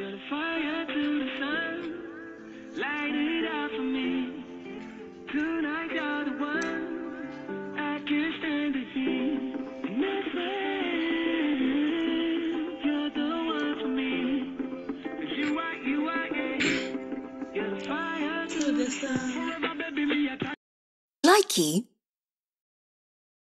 You're the fire to the sun. Light it up for me. Tonight you're the one. I can't stand the heat. My friend, you're the one for me, cause you are, you are, yeah. You're the fire to the sun. Likey